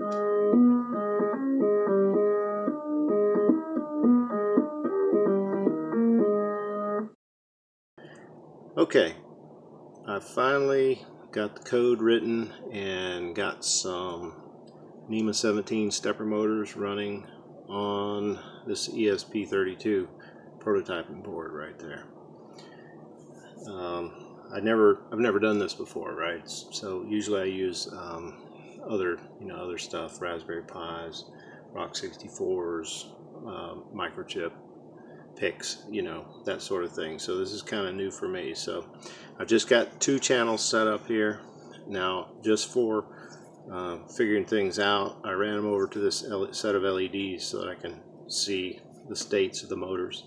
Okay, I finally got the code written and got some NEMA 17 stepper motors running on this ESP32 prototyping board right there. Um, I never, I've never done this before, right? So usually I use um, other, you know, other stuff, Raspberry Pis, Rock 64s, um, microchip PICs, you know, that sort of thing. So this is kind of new for me. So I've just got two channels set up here. Now, just for uh, figuring things out, I ran them over to this set of LEDs so that I can see the states of the motors.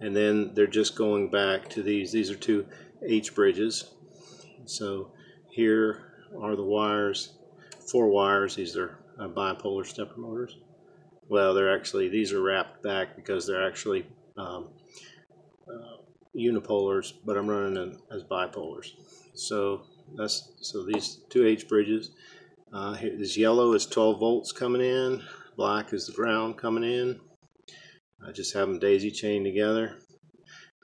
And then they're just going back to these. These are two H bridges. So here are the wires, four wires. These are uh, bipolar stepper motors. Well, they're actually, these are wrapped back because they're actually um, uh, unipolars, but I'm running them as bipolars. So that's so these two H bridges. Uh, here, this yellow is 12 volts coming in. Black is the ground coming in. I just have them daisy chained together.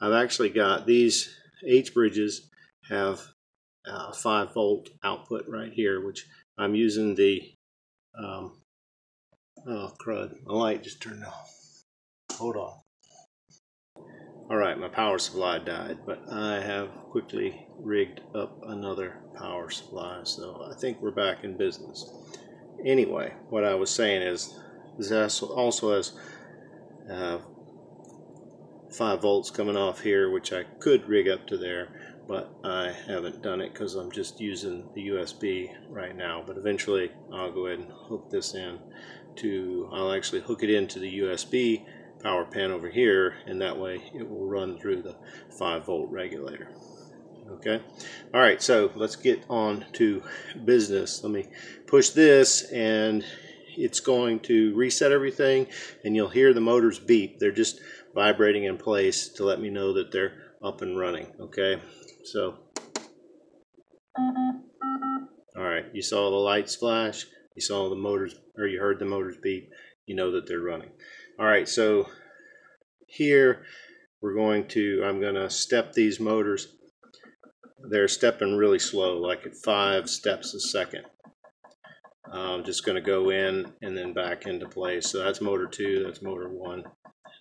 I've actually got these H bridges have a 5 volt output right here, which I'm using the, um, oh crud, my light just turned off. Hold on. Alright, my power supply died, but I have quickly rigged up another power supply, so I think we're back in business. Anyway, what I was saying is, this also has uh, 5 volts coming off here, which I could rig up to there, but I haven't done it because I'm just using the USB right now. But eventually I'll go ahead and hook this in to, I'll actually hook it into the USB power pan over here, and that way it will run through the 5 volt regulator. Okay, all right, so let's get on to business. Let me push this, and it's going to reset everything, and you'll hear the motors beep. They're just vibrating in place to let me know that they're up and running. Okay, so all right, you saw the lights flash, you saw the motors, or you heard the motors beep, you know that they're running. All right, so here we're going to, I'm going to step these motors. They're stepping really slow, like at five steps a second. I'm just going to go in and then back into place. So that's motor two, that's motor one.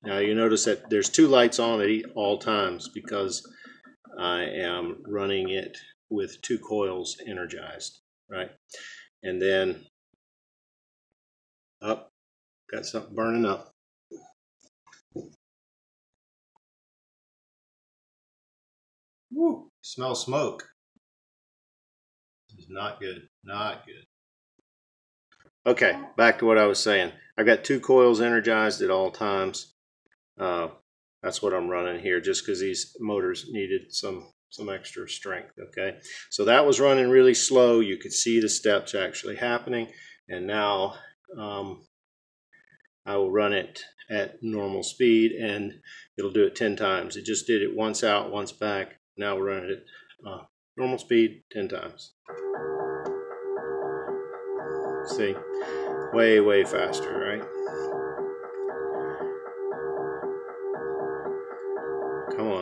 Now you notice that there's two lights on at all times because I am running it with two coils energized, right? And then up, got something burning up. Woo, smell smoke. This is not good, not good. Okay, back to what I was saying. I've got two coils energized at all times. Uh, that's what I'm running here just because these motors needed some some extra strength okay? So that was running really slow. You could see the steps actually happening. And now um, I will run it at normal speed and it'll do it 10 times. It just did it once out once back. Now we're running it uh, normal speed 10 times. See? Way way faster right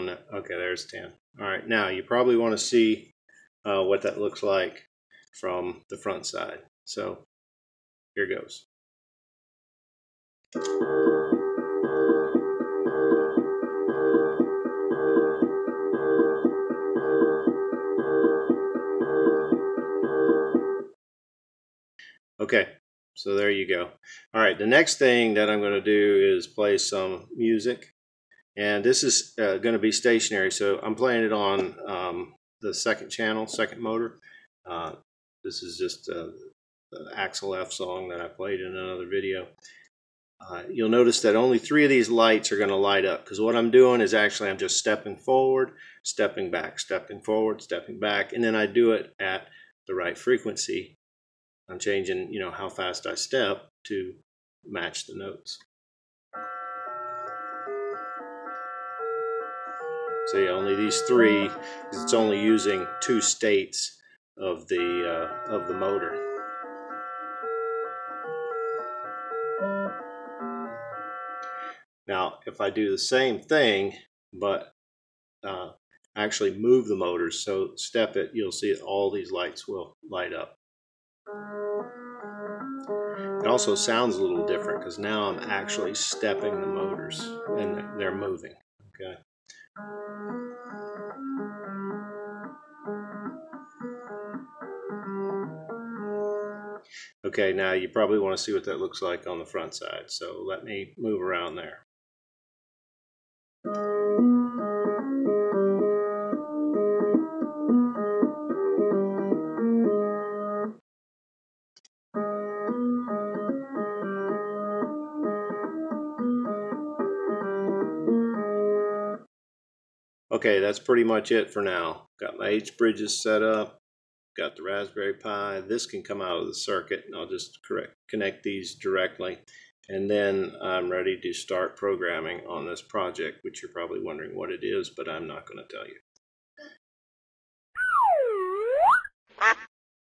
On. Okay, there's 10. All right, now you probably want to see uh, what that looks like from the front side. So here goes. Okay, so there you go. All right, the next thing that I'm going to do is play some music and this is uh, going to be stationary. So I'm playing it on um, the second channel, second motor. Uh, this is just uh, the Axel F song that I played in another video. Uh, you'll notice that only three of these lights are going to light up because what I'm doing is actually I'm just stepping forward, stepping back, stepping forward, stepping back, and then I do it at the right frequency. I'm changing, you know, how fast I step to match the notes. See, only these three, it's only using two states of the, uh, of the motor. Now, if I do the same thing, but uh, actually move the motors, so step it, you'll see all these lights will light up. It also sounds a little different because now I'm actually stepping the motors and they're moving. Okay, now you probably want to see what that looks like on the front side. So let me move around there. Okay, that's pretty much it for now. Got my H bridges set up got the Raspberry Pi. This can come out of the circuit and I'll just correct, connect these directly. And then I'm ready to start programming on this project, which you're probably wondering what it is, but I'm not going to tell you.